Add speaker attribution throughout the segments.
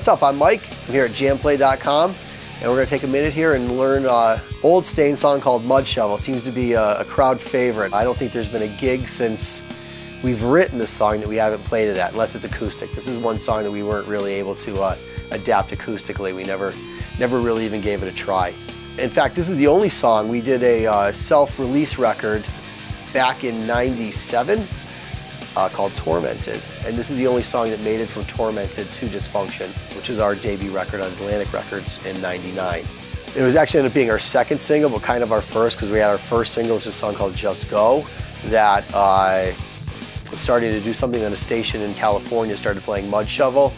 Speaker 1: what's up? I'm Mike. I'm here at jamplay.com and we're going to take a minute here and learn uh, old Staind song called Mudshovel. Seems to be a, a, crowd favorite. I don't think there's been a gig since we've written this song that we haven't played it at, unless it's acoustic. This is one song that we weren't really able to uh, adapt acoustically. We never, never really even gave it a try. In fact, this is the only song we did a uh, self-release record back in 97 uh, called Tormented. And this is the only song that made it from Tormented to Dysfunction, which is our debut record on Atlantic Records in 99. It was actually ended up being our second single, but kind of our first, because we had our first single, which is a song called Just Go, that uh, was starting to do something that a station in California started playing Mudshovel,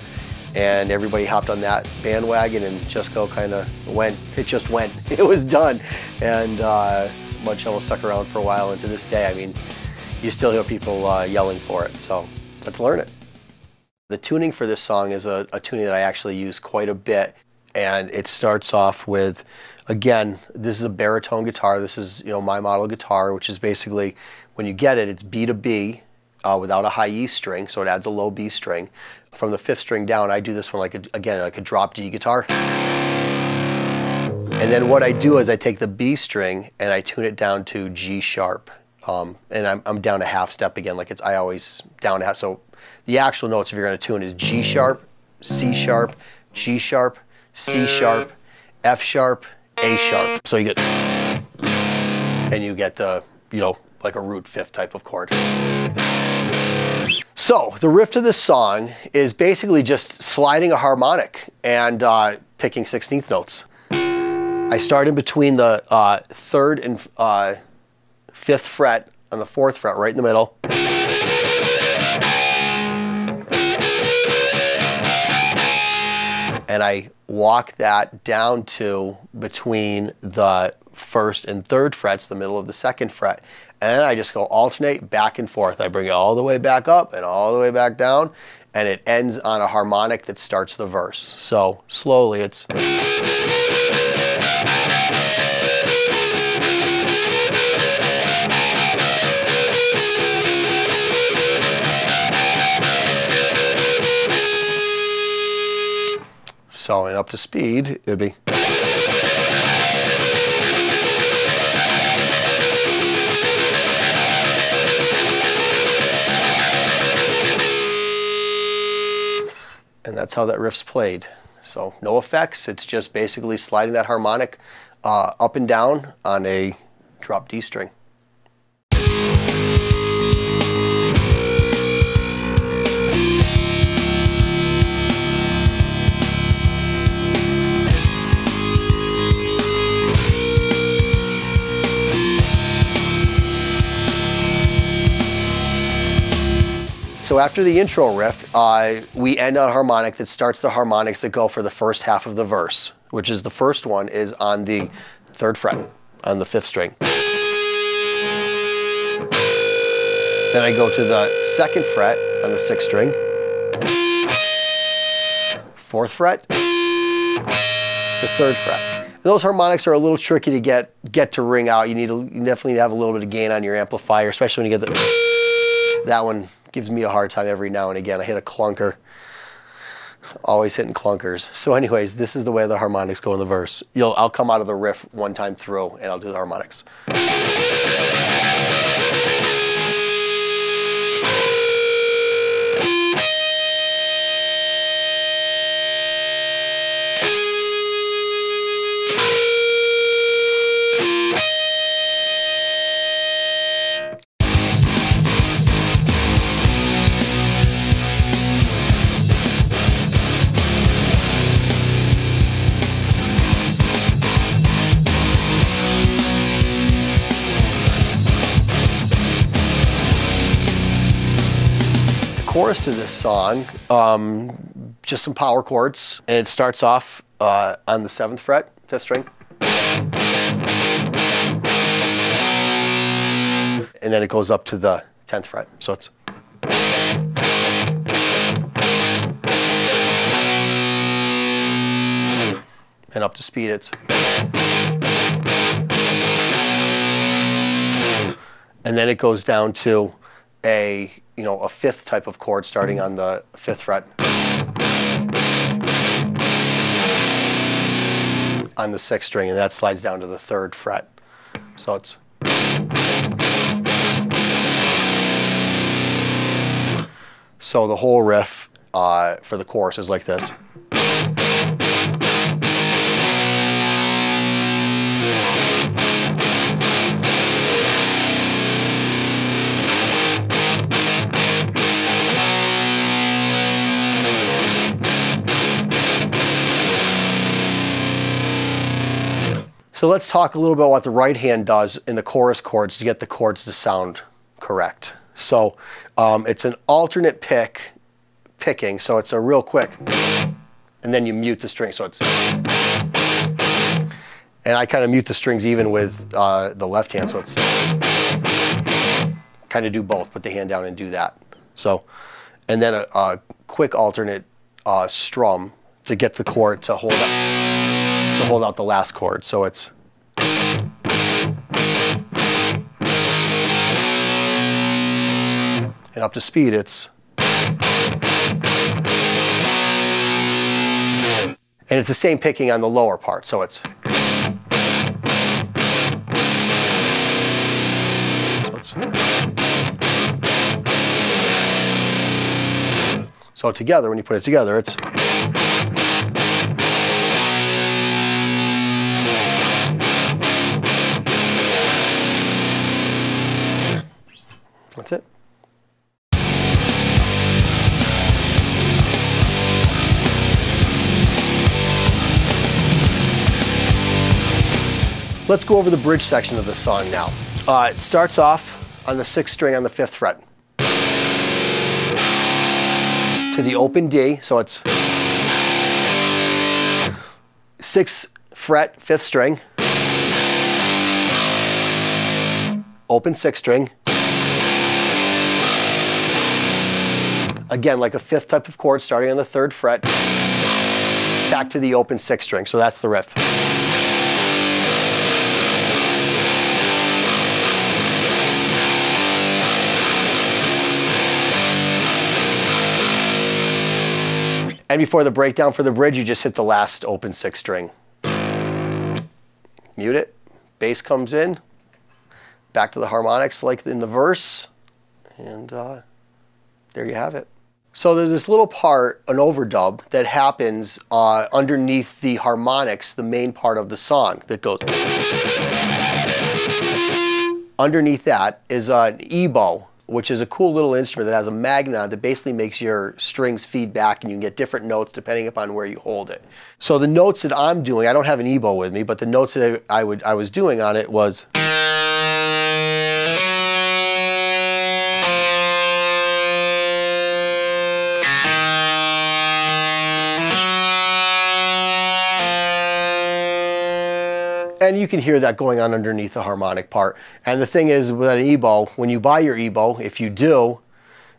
Speaker 1: and everybody hopped on that bandwagon and Just Go kind of went, it just went, it was done. And uh, Mudshovel stuck around for a while, and to this day, I mean, you still hear people uh, yelling for it. So let's learn it. The tuning for this song is a, a, tuning that I actually use quite a bit. And it starts off with, again, this is a baritone guitar. This is, you know, my model guitar, which is basically, when you get it, it's B to B uh, without a high E string, so it adds a low B string. From the fifth string down, I do this one like, a, again, like a drop D guitar. And then what I do is I take the B string and I tune it down to G sharp. Um, and I'm, I'm, down a half step again, like it's, I always down a half. So the actual notes, if you're gonna tune is G sharp, C sharp, G sharp, C sharp, F sharp, A sharp. So you get, and you get the, you know, like a root fifth type of chord. So the riff to this song is basically just sliding a harmonic and uh, picking 16th notes. I start in between the uh, third and uh, fifth fret on the fourth fret, right in the middle. And I walk that down to between the first and third frets, the middle of the second fret. And I just go alternate back and forth. I bring it all the way back up and all the way back down, and it ends on a harmonic that starts the verse. So slowly it's. So up to speed, it'd be. And that's how that riff's played. So no effects, it's just basically sliding that harmonic uh, up and down on a drop D string. So after the intro riff, uh, we end on harmonic that starts the harmonics that go for the first half of the verse, which is the first one is on the third fret, on the fifth string. Then I go to the second fret on the sixth string, fourth fret, the third fret. Those harmonics are a little tricky to get get to ring out. You need to you definitely have a little bit of gain on your amplifier, especially when you get the that one gives me a hard time every now and again. I hit a clunker. Always hitting clunkers. So anyways, this is the way the harmonics go in the verse. You'll, I'll come out of the riff one time through and I'll do the harmonics. Chorus to this song, um, just some power chords. And it starts off uh, on the seventh fret, fifth string. And then it goes up to the 10th fret. So it's. And up to speed, it's. And then it goes down to a you know, a fifth type of chord starting mm-hmm. on the fifth fret. on the sixth string, and that slides down to the third fret. So it's so the whole riff uh, for the chorus is like this. So let's talk a little bit about what the right hand does in the chorus chords to get the chords to sound correct. So um, it's an alternate pick, picking, so it's a real quick, and then you mute the string, so it's, and I kind of mute the strings even with uh, the left hand, so it's, kind of do both, put the hand down and do that. So, and then a, a quick alternate uh, strum to get the chord to hold up to hold out the last chord. So it's and up to speed it's and it's the same picking on the lower part. So it's so, it's, so together when you put it together it's Let's go over the bridge section of the song now. Uh, it starts off on the sixth string on the fifth fret to the open D, so it's sixth fret, fifth string, open sixth string, Again, like a fifth type of chord starting on the third fret, back to the open sixth string. So that's the riff. And before the breakdown for the bridge, you just hit the last open sixth string. Mute it, bass comes in, back to the harmonics like in the verse, and uh, there you have it. So there's this little part, an overdub, that happens uh, underneath the harmonics, the main part of the song that goes. Underneath that is an ebow, which is a cool little instrument that has a magnet that basically makes your strings feed back and you can get different notes depending upon where you hold it. So the notes that I'm doing, I don't have an ebow with me, but the notes that I, I would I was doing on it was. And you can hear that going on underneath the harmonic part. And the thing is with an ebow, when you buy your ebow, if you do,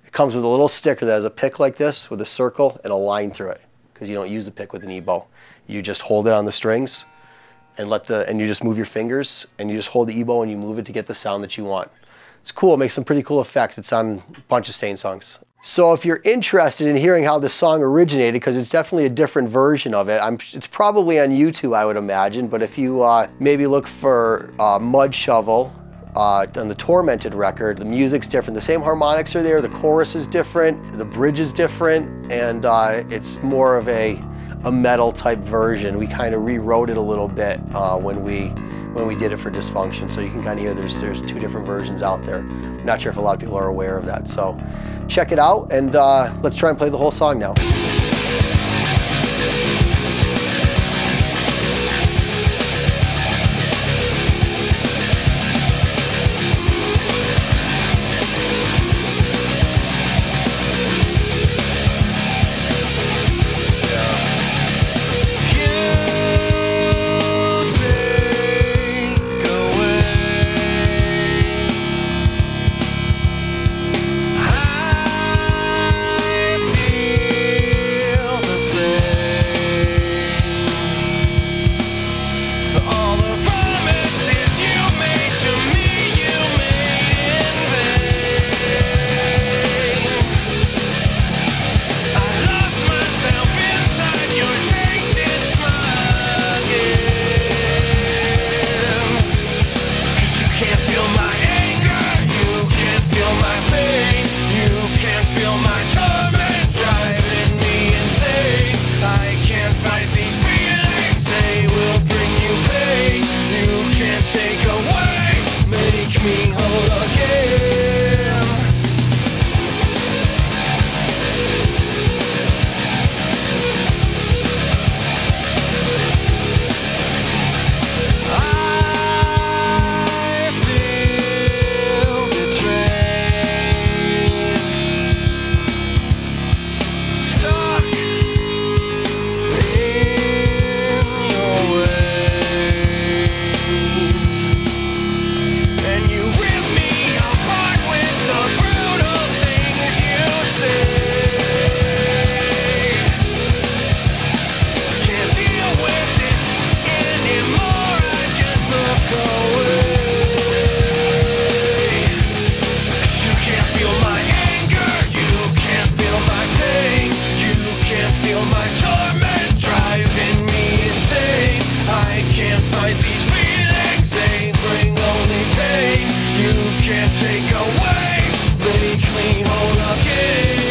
Speaker 1: it comes with a little sticker that has a pick like this with a circle and a line through it because you don't use the pick with an ebow. You just hold it on the strings and let the and you just move your fingers and you just hold the ebow and you move it to get the sound that you want. It's cool, it makes some pretty cool effects. It's on a bunch of Staind songs. So if you're interested in hearing how the song originated, because it's definitely a different version of it, I'm, it's probably on YouTube, I would imagine. But if you uh, maybe look for uh, Mudshovel uh, on the Tormented record, the music's different. The same harmonics are there, the chorus is different, the bridge is different, and uh, it's more of a, a metal type version. We kind of rewrote it a little bit uh, when we when we did it for Dysfunction. So you can kind of hear there's, there's two different versions out there. I'm not sure if a lot of people are aware of that. So check it out and uh, let's try and play the whole song now.
Speaker 2: Avoid these feelings, they bring only pain. You can't take away, reach me whole again.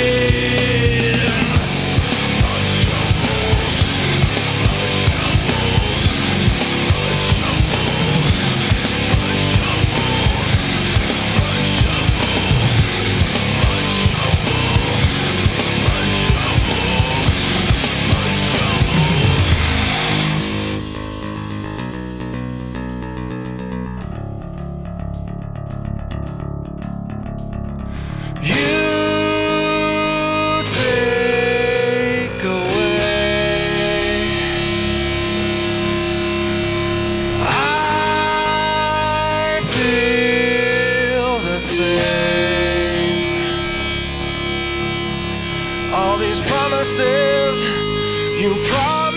Speaker 2: all these promises you promised.